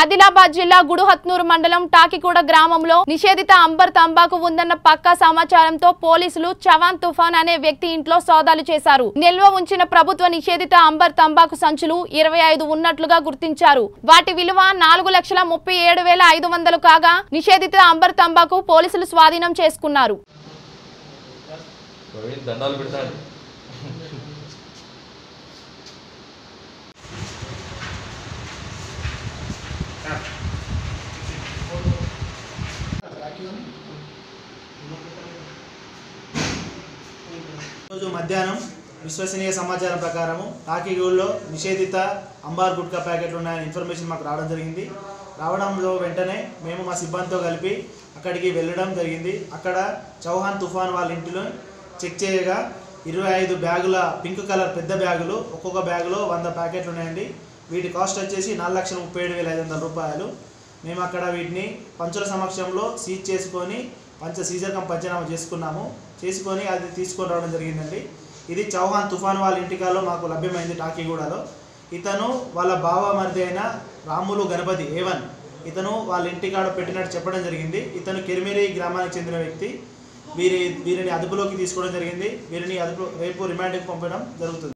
ఆదిలాబాద్ జిల్లా గుడుహత్నూరు మండలం టాకిగూడ గ్రామంలో నిషేధిత అంబర్ తంబాకు ఉందన్న పక్కా సమాచారంతో పోలీసులు చవాన్ తుఫాన్ అనే వ్యక్తి ఇంట్లో సోదాలు చేశారు. నిల్వ ఉంచిన ప్రభుత్వ నిషేధిత అంబర్ తంబాకు సంచులు ఇరవై ఐదు ఉన్నట్లుగా గుర్తించారు. వాటి విలువ నాలుగు లక్షల ముప్పై ఏడు వేల ఐదు వందలు కాగా నిషేధిత అంబర్ తంబాకు పోలీసులు స్వాధీనం చేసుకున్నారు. ఈరోజు మధ్యాహ్నం విశ్వసనీయ సమాచారం ప్రకారము టాకీగూడలో నిషేధిత అంబార్ గుట్కా ప్యాకెట్లు ఉన్నాయని ఇన్ఫర్మేషన్ మాకు రావడం జరిగింది. రావడంలో వెంటనే మేము మా సిబ్బందితో కలిపి అక్కడికి వెళ్ళడం జరిగింది. అక్కడ చౌహాన్ తుఫాన్ వాళ్ళ ఇంటిలో చెక్ చేయగా ఇరవై ఐదు బ్యాగుల పింక్ కలర్ పెద్ద బ్యాగులు ఒక్కొక్క బ్యాగులో వంద ప్యాకెట్లు ఉన్నాయండి. వీటి కాస్ట్ వచ్చేసి నాలుగు లక్షల ముప్పై ఏడు వేల ఐదు వందల రూపాయలు. మేము అక్కడ వీటిని పంచుల సమక్షంలో సీజ్ చేసుకొని పంచ సీజర్కం పంచనామా చేసుకున్నాము. చేసుకొని అది తీసుకొని రావడం జరిగిందండి. ఇది చౌహాన్ తుఫాన్ వాళ్ళ ఇంటికాలో మాకు లభ్యమైంది టాకీగూడలో. ఇతను వాళ్ళ బావ మరిది అయిన రాములు గణపతి ఏవన్ ఇతను వాళ్ళ ఇంటికాడ పెట్టినట్టు చెప్పడం జరిగింది. ఇతను కిరిమిరి గ్రామానికి చెందిన వ్యక్తి. వీరి వీరిని అదుపులోకి తీసుకోవడం జరిగింది. వీరిని అదుపు రేపు రిమాండ్కి పంపడం జరుగుతుంది.